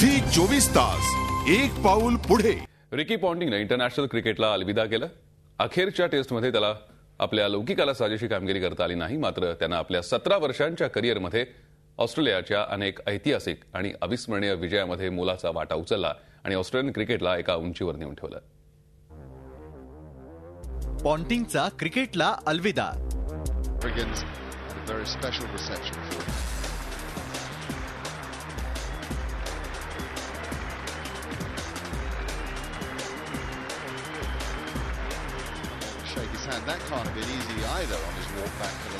Zee चोवीस तास एक पाऊल पुढे. रिकी पॉन्टिंगनं इंटरनॅशनल क्रिकेटला अलविदा केलं. अखेरच्या टेस्टमध्ये त्याला आपल्या लौकिकाला साजेशी कामगिरी करता आली नाही मात्र त्यानं आपल्या सतरा वर्षांच्या करिअरमध्ये ऑस्ट्रेलियाच्या अनेक ऐतिहासिक आणि अविस्मरणीय विजयामध्ये मोलाचा वाटा उचलला आणि ऑस्ट्रेलियन क्रिकेटला एका उंचीवर नेऊन ठेवलं. पॉन्टिंगचा क्रिकेटला अलविदा.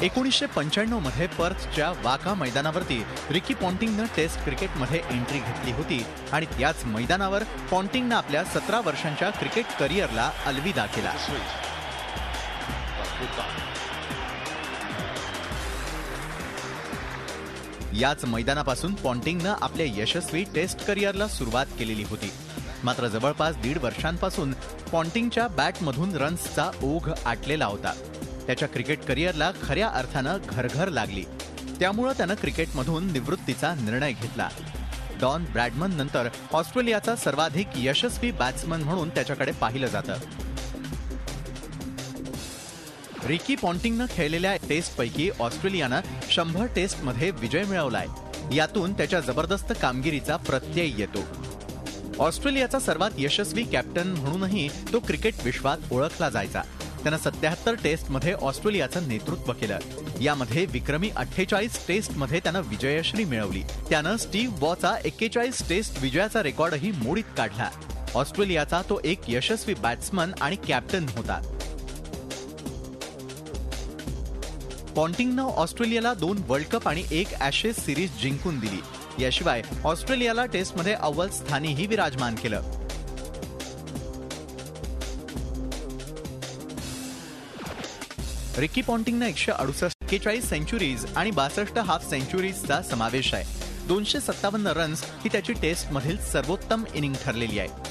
एकोणीसशे पंच्याण्णवमध्ये पर्थच्या वाका मैदानावरती रिकी पॉन्टिंगनं टेस्ट क्रिकेटमध्ये एंट्री घेतली होती आणि त्याच मैदानावर पॉन्टिंगनं आपल्या सतरा वर्षांच्या क्रिकेट करिअरला अलविदा केला. याच मैदानापासून पॉन्टिंगनं आपल्या यशस्वी टेस्ट करिअरला सुरुवात केलेली होती. मात्र जवळपास दीड वर्षांपासून पॉन्टिंगच्या बॅटमधून रन्सचा ओघ आटलेला होता. त्याच्या क्रिकेट करिअरला खऱ्या अर्थानं घरघर लागली. त्यामुळं त्यानं क्रिकेटमधून निवृत्तीचा निर्णय घेतला. डॉन ब्रॅडमन नंतर ऑस्ट्रेलियाचा सर्वाधिक यशस्वी बॅट्समन म्हणून त्याच्याकडे पाहिलं जातं. रिकी पॉन्टिंगनं खेळलेल्या टेस्टपैकी ऑस्ट्रेलियानं शंभर टेस्टमध्ये विजय मिळवलाय. यातून त्याच्या जबरदस्त कामगिरीचा प्रत्यय येतो. ऑस्ट्रेलियाचा सर्वात यशस्वी कॅप्टन म्हणूनही तो क्रिकेट विश्वात ओळखला जायचा. त्यानं सत्याहत्तर टेस्टमध्ये ऑस्ट्रेलियाचं नेतृत्व केलं. यामध्ये विक्रमी अठ्ठेचाळीस टेस्टमध्ये त्यानं विजयश्री मिळवली. त्यानं स्टीव्ह वॉचा एक्केचाळीस टेस्ट विजयाचा रेकॉर्डही मोडीत काढला. ऑस्ट्रेलियाचा तो एक यशस्वी बॅट्समन आणि कॅप्टन होता. पॉन्टिंगनं ऑस्ट्रेलियाला दोन वर्ल्ड कप आणि एक ॲशेस सिरीज जिंकून दिली. याशिवाय ऑस्ट्रेलियाला टेस्टमध्ये अव्वल स्थानीही विराजमान केलं. रिकी पॉन्टिंगनं एकशे अडुसष्ट एक्केचाळीस सेंचुरीज आणि बासष्ट हाफ सेंचुरीजचा समावेश आहे. दोनशे सत्तावन्न रन्स ही त्याची टेस्टमधील सर्वोत्तम इनिंग ठरलेली आहे.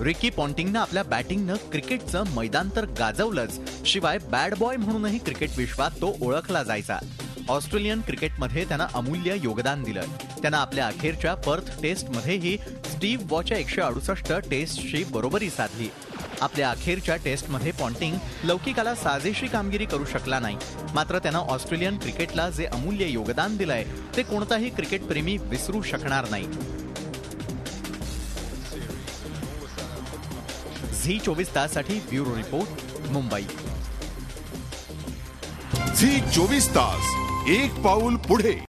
रिकी पॉन्टिंगनं आपल्या बॅटिंगनं क्रिकेटचं मैदान तर गाजवलंच शिवाय बॅड बॉय म्हणूनही क्रिकेट विश्वात तो ओळखला जायचा. ऑस्ट्रेलियन क्रिकेटमध्ये त्यानं अमूल्य योगदान दिलं. त्यानं आपल्या अखेरच्या पर्थ टेस्टमध्येही स्टीव्ह वॉच्या एकशे अडुसष्ट टेस्टशी बरोबरी साधली. आपल्या अखेरच्या टेस्टमध्ये पॉन्टिंग लौकिकाला साजेशी कामगिरी करू शकला नाही. मात्र त्यानं ऑस्ट्रेलियन क्रिकेटला जे अमूल्य योगदान दिलंय ते कोणताही क्रिकेटप्रेमी विसरू शकणार नाही. झी चोवीस ताससाठी ब्युरो रिपोर्ट मुंबई. झी चोवीस तास एक पाऊल पुढे.